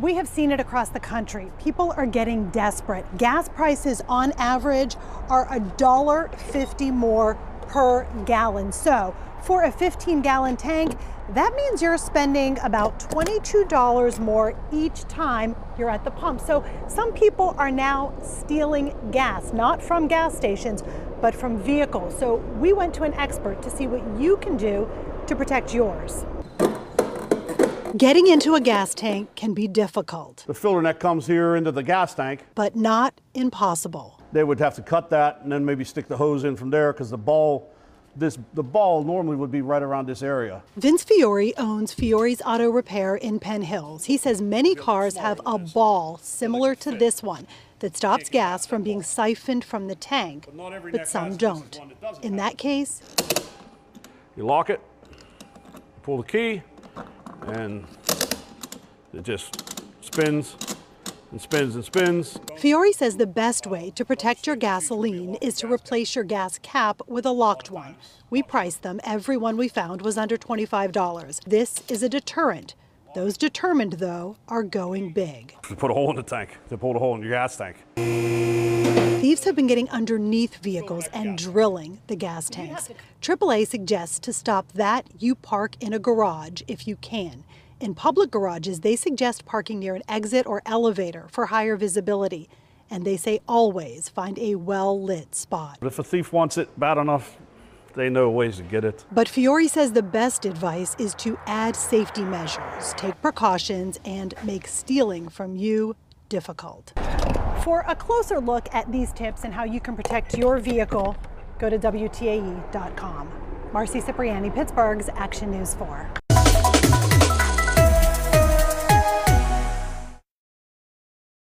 We have seen it across the country. People are getting desperate. Gas prices on average are $1.50 more per gallon. So for a 15 gallon tank, that means you're spending about $22 more each time you're at the pump. So some people are now stealing gas, not from gas stations, but from vehicles. So we went to an expert to see what you can do to protect yours. Getting into a gas tank can be difficult, The filler neck comes here into the gas tank. but not impossible. They would have to cut that and then maybe stick the hose in from there because the ball, this the ball normally would be right around this area. Vince Fiore owns Fiore's Auto Repair in Penn Hills. He says many cars have a ball similar to this one that stops gas from being siphoned from the tank, but some don't. In that case, You lock it, pull the key, and it just spins and spins and spins. Fiore says the best way to protect your gasoline is to replace your gas cap with a locked one. We priced them. Every one we found was under $25. This is a deterrent. Those determined, though, are going big. To put a hole in the tank, to pull a hole in your gas tank. Thieves have been getting underneath vehicles and drilling the gas tanks. AAA suggests to stop that, you park in a garage if you can. In public garages, they suggest parking near an exit or elevator for higher visibility. And they say always find a well lit spot. But if a thief wants it bad enough, they know ways to get it. But Fiore says the best advice is to add safety measures, take precautions, and make stealing from you difficult. For a closer look at these tips and how you can protect your vehicle, go to WTAE.com. Marcie Cipriani, Pittsburgh's Action News 4.